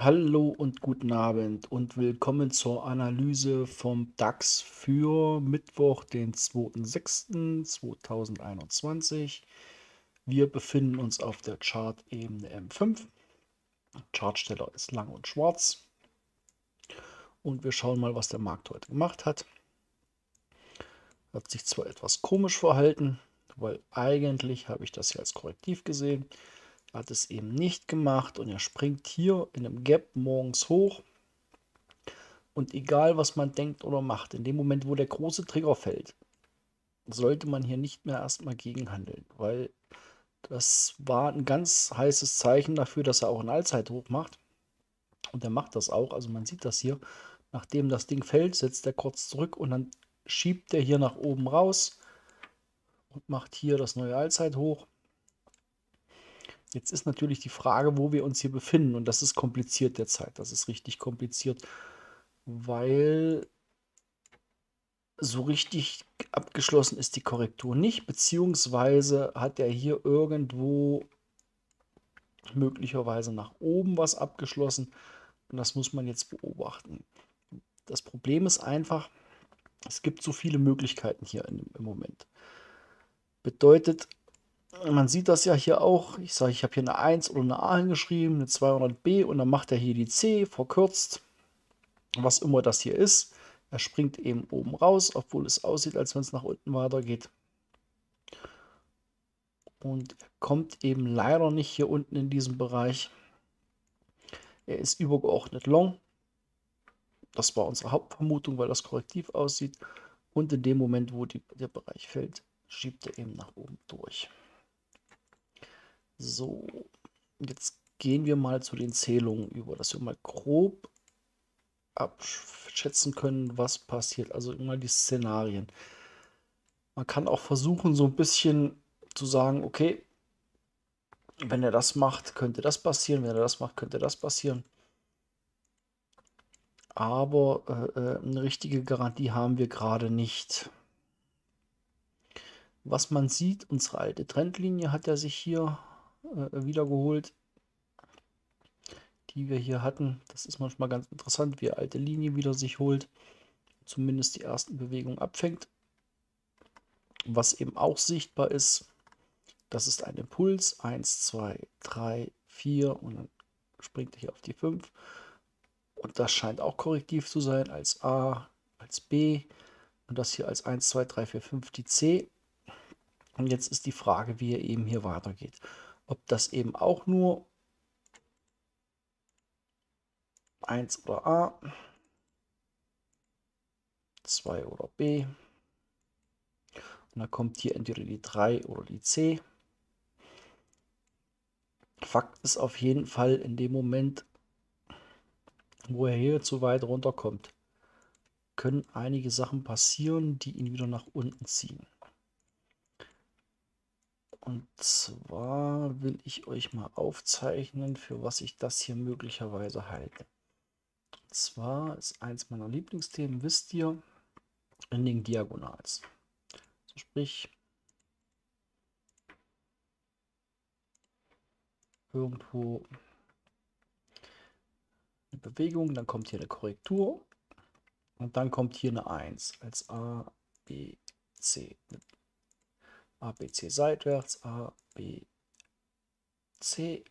Hallo und guten Abend und willkommen zur Analyse vom DAX für Mittwoch, den 2.6.2021. Wir befinden uns auf der Chart-Ebene M5. Chartsteller ist lang und schwarz. Und wir schauen mal, was der Markt heute gemacht hat. Hat sich zwar etwas komisch verhalten, weil eigentlich habe ich das hier als Korrektiv gesehen hat es eben nicht gemacht und er springt hier in einem Gap morgens hoch. Und egal, was man denkt oder macht, in dem Moment, wo der große Trigger fällt, sollte man hier nicht mehr erstmal gegenhandeln, weil das war ein ganz heißes Zeichen dafür, dass er auch ein Allzeithoch macht. Und er macht das auch. Also man sieht das hier. Nachdem das Ding fällt, setzt er kurz zurück und dann schiebt er hier nach oben raus und macht hier das neue Allzeithoch. Jetzt ist natürlich die Frage, wo wir uns hier befinden. Und das ist kompliziert derzeit. Das ist richtig kompliziert, weil so richtig abgeschlossen ist die Korrektur nicht. Beziehungsweise hat er hier irgendwo möglicherweise nach oben was abgeschlossen. Und das muss man jetzt beobachten. Das Problem ist einfach, es gibt so viele Möglichkeiten hier im Moment. Bedeutet, man sieht das ja hier auch. Ich sage, ich habe hier eine 1 oder eine A hingeschrieben, eine 200b und dann macht er hier die C verkürzt. Was immer das hier ist. Er springt eben oben raus, obwohl es aussieht, als wenn es nach unten weitergeht. Und er kommt eben leider nicht hier unten in diesem Bereich. Er ist übergeordnet long. Das war unsere Hauptvermutung, weil das korrektiv aussieht. Und in dem Moment, wo die, der Bereich fällt, schiebt er eben nach oben durch. So, jetzt gehen wir mal zu den Zählungen über, dass wir mal grob abschätzen können, was passiert. Also immer die Szenarien. Man kann auch versuchen, so ein bisschen zu sagen, okay, wenn er das macht, könnte das passieren. Wenn er das macht, könnte das passieren. Aber äh, äh eine richtige Garantie haben wir gerade nicht. Was man sieht, unsere alte Trendlinie hat er sich hier äh, wiedergeholt, die wir hier hatten. Das ist manchmal ganz interessant, wie alte Linie wieder sich holt, zumindest die ersten Bewegungen abfängt. Was eben auch sichtbar ist, das ist ein Impuls. 1, 2, 3, 4 und dann springt er hier auf die 5. Und das scheint auch korrektiv zu sein als A, als B und das hier als 1, 2, 3, 4, 5 die C. Und jetzt ist die Frage, wie er eben hier weitergeht ob das eben auch nur 1 oder A, 2 oder B. Und dann kommt hier entweder die 3 oder die C. Fakt ist auf jeden Fall in dem Moment, wo er hier zu weit runterkommt, können einige Sachen passieren, die ihn wieder nach unten ziehen. Und zwar will ich euch mal aufzeichnen, für was ich das hier möglicherweise halte. Und zwar ist eins meiner Lieblingsthemen, wisst ihr, in den Diagonals. Also sprich, irgendwo eine Bewegung, dann kommt hier eine Korrektur und dann kommt hier eine 1 als A, B, C. B, C seitwärts, A, B, C,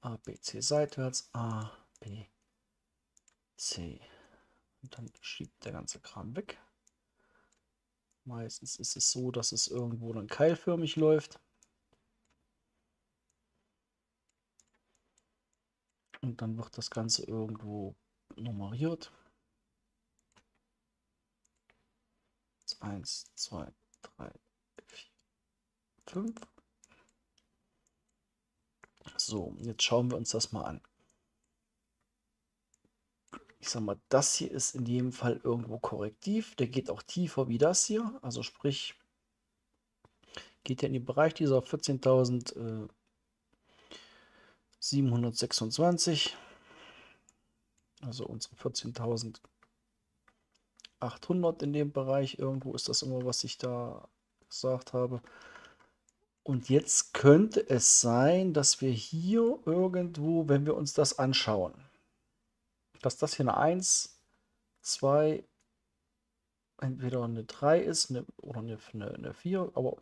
A, B, C seitwärts, A, B, C. Und dann schiebt der ganze Kram weg. Meistens ist es so, dass es irgendwo dann keilförmig läuft. Und dann wird das Ganze irgendwo nummeriert. 1, 2, 3, 5. So, jetzt schauen wir uns das mal an. Ich sag mal, das hier ist in jedem Fall irgendwo korrektiv. Der geht auch tiefer wie das hier. Also sprich, geht ja in den Bereich dieser 14.726. Also unsere 14.800 in dem Bereich. Irgendwo ist das immer, was ich da gesagt habe. Und jetzt könnte es sein, dass wir hier irgendwo, wenn wir uns das anschauen, dass das hier eine 1, 2, entweder eine 3 ist eine, oder eine, eine, eine 4. Aber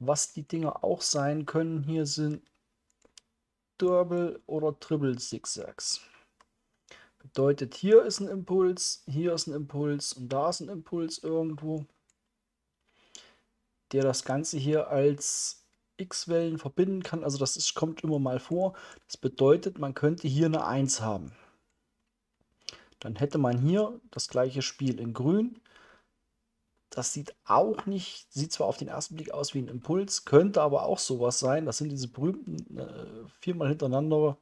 was die Dinger auch sein können, hier sind Double oder Triple Zigzags. Bedeutet, hier ist ein Impuls, hier ist ein Impuls und da ist ein Impuls irgendwo, der das Ganze hier als X-Wellen verbinden kann. Also das ist, kommt immer mal vor. Das bedeutet, man könnte hier eine 1 haben. Dann hätte man hier das gleiche Spiel in grün. Das sieht auch nicht, sieht zwar auf den ersten Blick aus wie ein Impuls, könnte aber auch sowas sein. Das sind diese berühmten äh, viermal hintereinander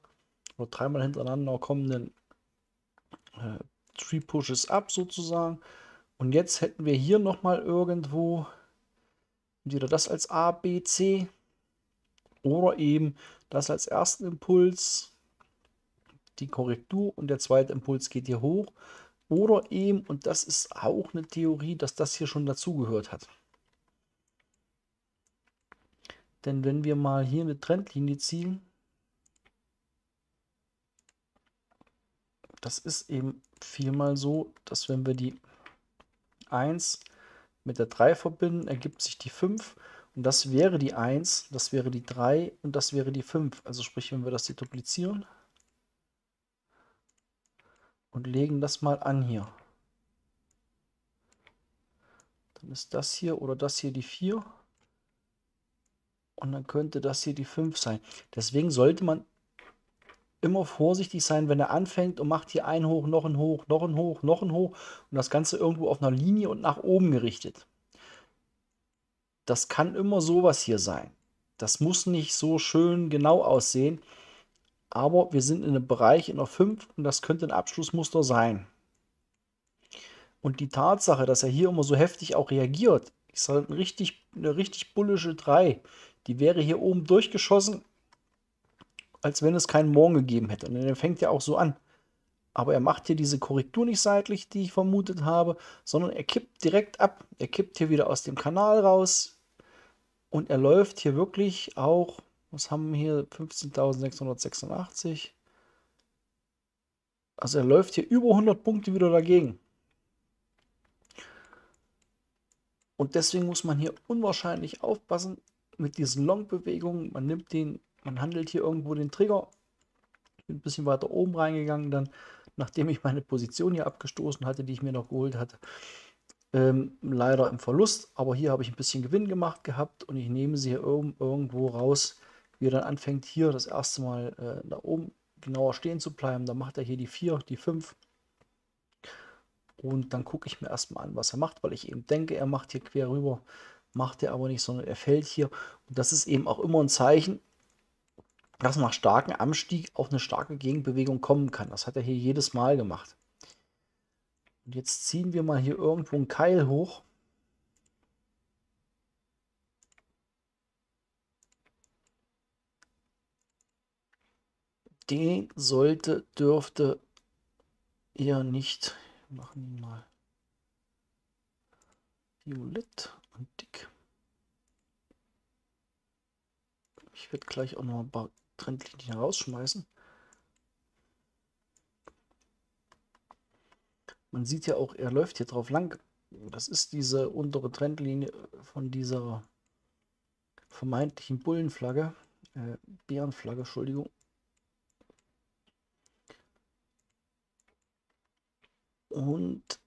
oder dreimal hintereinander kommenden äh, Tree Pushes Up sozusagen. Und jetzt hätten wir hier nochmal irgendwo wieder das als A, B, C oder eben das als ersten Impuls, die Korrektur und der zweite Impuls geht hier hoch. Oder eben, und das ist auch eine Theorie, dass das hier schon dazugehört hat. Denn wenn wir mal hier eine Trendlinie ziehen, das ist eben vielmal so, dass wenn wir die 1 mit der 3 verbinden, ergibt sich die 5 und das wäre die 1, das wäre die 3 und das wäre die 5. Also sprich, wenn wir das hier duplizieren und legen das mal an hier. Dann ist das hier oder das hier die 4. Und dann könnte das hier die 5 sein. Deswegen sollte man immer vorsichtig sein, wenn er anfängt und macht hier ein Hoch, noch ein Hoch, noch ein Hoch, noch ein Hoch und das Ganze irgendwo auf einer Linie und nach oben gerichtet das kann immer sowas hier sein. Das muss nicht so schön genau aussehen, aber wir sind in einem Bereich in der 5 und das könnte ein Abschlussmuster sein. Und die Tatsache, dass er hier immer so heftig auch reagiert, ist halt ein richtig, eine richtig bullische 3. Die wäre hier oben durchgeschossen, als wenn es keinen Morgen gegeben hätte. Und er fängt ja auch so an. Aber er macht hier diese Korrektur nicht seitlich, die ich vermutet habe, sondern er kippt direkt ab. Er kippt hier wieder aus dem Kanal raus. Und er läuft hier wirklich auch, was haben wir hier, 15.686. Also er läuft hier über 100 Punkte wieder dagegen. Und deswegen muss man hier unwahrscheinlich aufpassen mit diesen Long-Bewegungen. Man nimmt den, man handelt hier irgendwo den Trigger. Ich bin ein bisschen weiter oben reingegangen dann nachdem ich meine Position hier abgestoßen hatte, die ich mir noch geholt hatte. Ähm, leider im Verlust, aber hier habe ich ein bisschen Gewinn gemacht gehabt und ich nehme sie hier oben irgendwo raus, wie er dann anfängt hier das erste Mal äh, da oben genauer stehen zu bleiben. Dann macht er hier die 4, die 5 und dann gucke ich mir erstmal an, was er macht, weil ich eben denke, er macht hier quer rüber, macht er aber nicht, sondern er fällt hier und das ist eben auch immer ein Zeichen, dass nach starkem Anstieg auch eine starke Gegenbewegung kommen kann. Das hat er hier jedes Mal gemacht. Und jetzt ziehen wir mal hier irgendwo einen Keil hoch. Den sollte, dürfte eher nicht. Wir machen ihn mal violett und dick. Ich werde gleich auch noch ein paar Trendlinie rausschmeißen. Man sieht ja auch, er läuft hier drauf lang. Das ist diese untere Trendlinie von dieser vermeintlichen Bullenflagge, äh, Bärenflagge, Entschuldigung. Und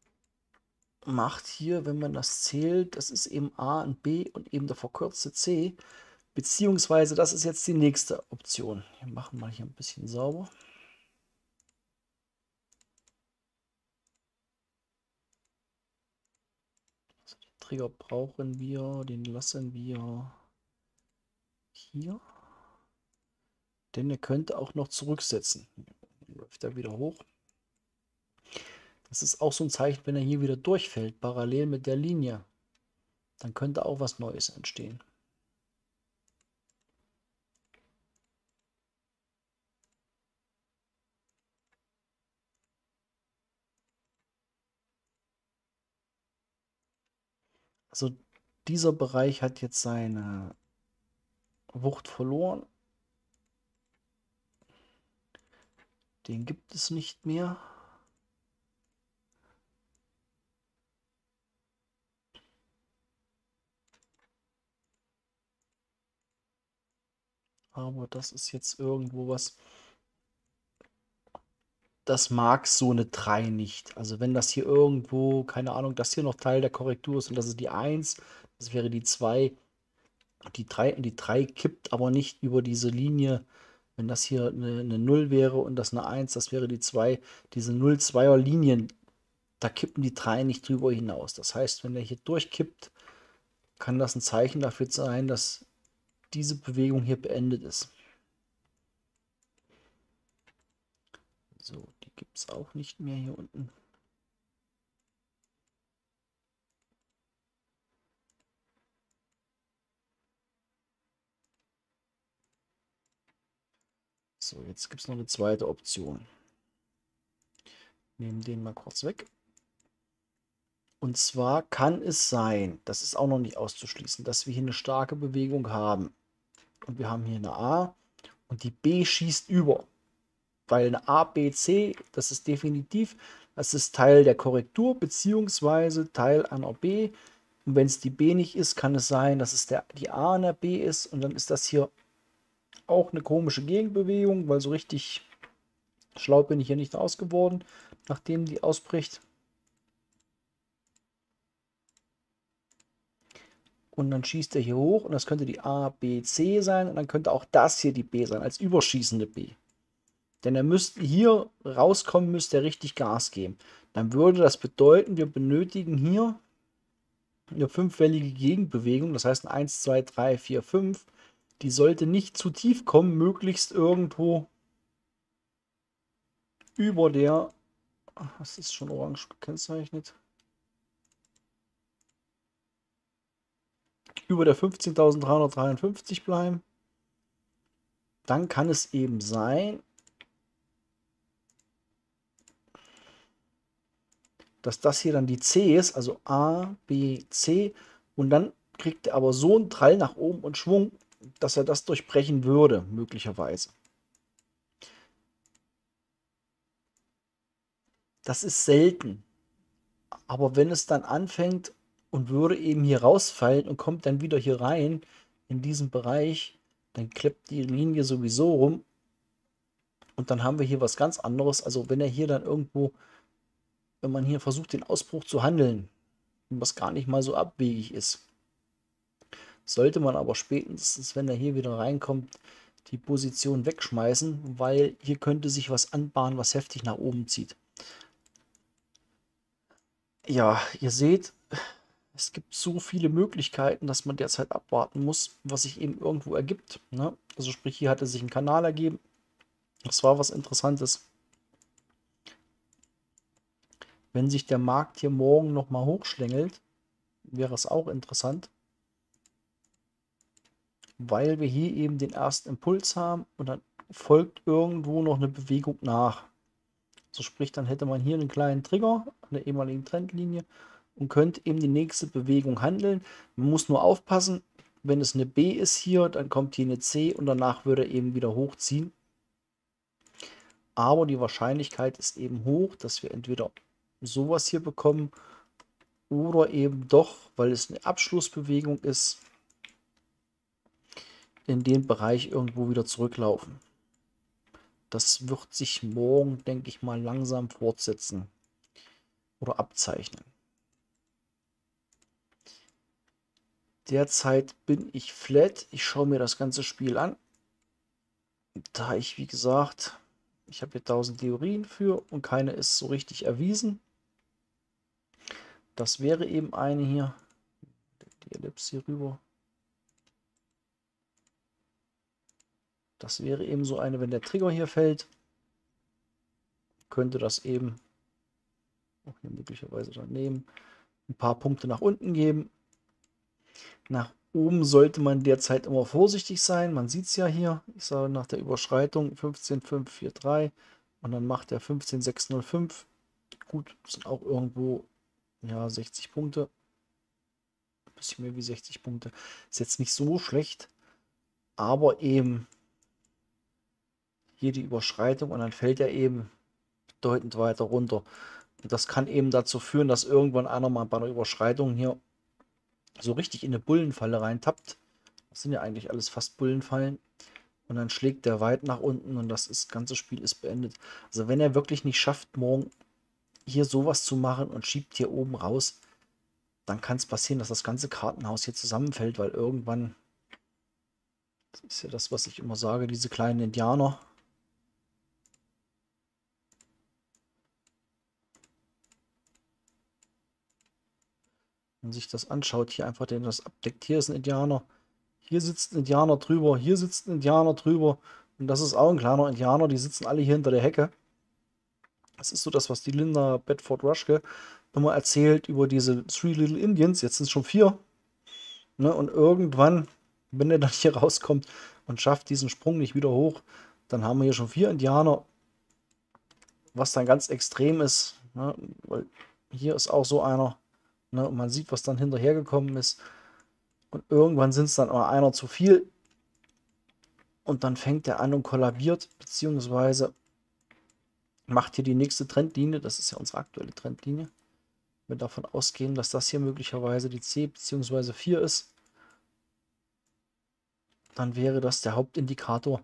macht hier, wenn man das zählt, das ist eben A und B und eben der verkürzte C, Beziehungsweise, das ist jetzt die nächste Option. Wir machen mal hier ein bisschen sauber. Den Trigger brauchen wir, den lassen wir hier. Denn er könnte auch noch zurücksetzen. Läuft er wieder hoch. Das ist auch so ein Zeichen, wenn er hier wieder durchfällt, parallel mit der Linie. Dann könnte auch was Neues entstehen. Also dieser Bereich hat jetzt seine Wucht verloren. Den gibt es nicht mehr. Aber das ist jetzt irgendwo was. Das mag so eine 3 nicht. Also wenn das hier irgendwo, keine Ahnung, das hier noch Teil der Korrektur ist und das ist die 1, das wäre die 2. Die 3, die 3 kippt aber nicht über diese Linie. Wenn das hier eine, eine 0 wäre und das eine 1, das wäre die 2. Diese 0-2er Linien, da kippen die 3 nicht drüber hinaus. Das heißt, wenn der hier durchkippt, kann das ein Zeichen dafür sein, dass diese Bewegung hier beendet ist. So, gibt es auch nicht mehr hier unten. So, jetzt gibt es noch eine zweite Option. Nehmen den mal kurz weg. Und zwar kann es sein, das ist auch noch nicht auszuschließen, dass wir hier eine starke Bewegung haben. Und wir haben hier eine A und die B schießt über. Weil eine A, B, C, das ist definitiv, das ist Teil der Korrektur beziehungsweise Teil einer B. Und wenn es die B nicht ist, kann es sein, dass es der, die A an der B ist. Und dann ist das hier auch eine komische Gegenbewegung, weil so richtig schlau bin ich hier nicht ausgeworden, nachdem die ausbricht. Und dann schießt er hier hoch und das könnte die A, B, C sein und dann könnte auch das hier die B sein, als überschießende B. Denn er müsste hier rauskommen, müsste er richtig Gas geben. Dann würde das bedeuten, wir benötigen hier eine fünfwellige Gegenbewegung, das heißt ein 1, 2, 3, 4, 5 die sollte nicht zu tief kommen, möglichst irgendwo über der, was ist schon orange gekennzeichnet, über der 15.353 bleiben. Dann kann es eben sein, dass das hier dann die C ist, also A, B, C. Und dann kriegt er aber so einen Trall nach oben und Schwung, dass er das durchbrechen würde, möglicherweise. Das ist selten. Aber wenn es dann anfängt und würde eben hier rausfallen und kommt dann wieder hier rein in diesen Bereich, dann klappt die Linie sowieso rum. Und dann haben wir hier was ganz anderes. Also wenn er hier dann irgendwo, wenn man hier versucht, den Ausbruch zu handeln, was gar nicht mal so abwegig ist, sollte man aber spätestens, wenn er hier wieder reinkommt, die Position wegschmeißen, weil hier könnte sich was anbahnen, was heftig nach oben zieht. Ja, ihr seht, es gibt so viele Möglichkeiten, dass man derzeit abwarten muss, was sich eben irgendwo ergibt. Ne? Also sprich, hier hatte sich ein Kanal ergeben. Das war was Interessantes. Wenn sich der Markt hier morgen nochmal hochschlängelt, wäre es auch interessant weil wir hier eben den ersten Impuls haben und dann folgt irgendwo noch eine Bewegung nach. So sprich, dann hätte man hier einen kleinen Trigger an der ehemaligen Trendlinie und könnte eben die nächste Bewegung handeln. Man muss nur aufpassen, wenn es eine B ist hier, dann kommt hier eine C und danach würde er eben wieder hochziehen. Aber die Wahrscheinlichkeit ist eben hoch, dass wir entweder sowas hier bekommen oder eben doch, weil es eine Abschlussbewegung ist, in den Bereich irgendwo wieder zurücklaufen. Das wird sich morgen, denke ich mal, langsam fortsetzen oder abzeichnen. Derzeit bin ich flat. Ich schaue mir das ganze Spiel an. Da ich, wie gesagt, ich habe hier 1000 Theorien für und keine ist so richtig erwiesen. Das wäre eben eine hier. Die Ellipse hier rüber. Das wäre eben so eine, wenn der Trigger hier fällt, könnte das eben auch hier möglicherweise daneben ein paar Punkte nach unten geben. Nach oben sollte man derzeit immer vorsichtig sein. Man sieht es ja hier. Ich sage nach der Überschreitung 15,543 und dann macht er 15,605. Gut, sind auch irgendwo ja 60 Punkte. Ein bisschen mehr wie 60 Punkte. Ist jetzt nicht so schlecht. aber eben hier die Überschreitung und dann fällt er eben bedeutend weiter runter. Und das kann eben dazu führen, dass irgendwann einer mal bei einer Überschreitung hier so richtig in eine Bullenfalle reintappt. Das sind ja eigentlich alles fast Bullenfallen. Und dann schlägt der weit nach unten und das, ist, das ganze Spiel ist beendet. Also wenn er wirklich nicht schafft, morgen hier sowas zu machen und schiebt hier oben raus, dann kann es passieren, dass das ganze Kartenhaus hier zusammenfällt, weil irgendwann, das ist ja das, was ich immer sage, diese kleinen Indianer, wenn man sich das anschaut, hier einfach den das abdeckt, hier ist ein Indianer, hier sitzt ein Indianer drüber, hier sitzt ein Indianer drüber. Und das ist auch ein kleiner Indianer, die sitzen alle hier hinter der Hecke. Das ist so das, was die Linda Bedford Rushke immer erzählt über diese Three Little Indians. Jetzt sind es schon vier. Ne? Und irgendwann, wenn er dann hier rauskommt und schafft diesen Sprung nicht wieder hoch, dann haben wir hier schon vier Indianer. Was dann ganz extrem ist, ne? weil hier ist auch so einer. Ne? Und man sieht, was dann hinterhergekommen ist. Und irgendwann sind es dann aber einer zu viel. Und dann fängt er an und kollabiert, beziehungsweise macht hier die nächste Trendlinie. Das ist ja unsere aktuelle Trendlinie. Wenn wir davon ausgehen, dass das hier möglicherweise die C bzw. 4 ist, dann wäre das der Hauptindikator,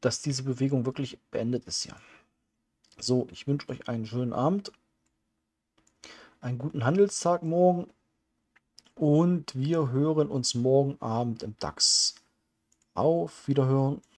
dass diese Bewegung wirklich beendet ist hier. So, ich wünsche euch einen schönen Abend, einen guten Handelstag morgen und wir hören uns morgen Abend im DAX. Auf Wiederhören.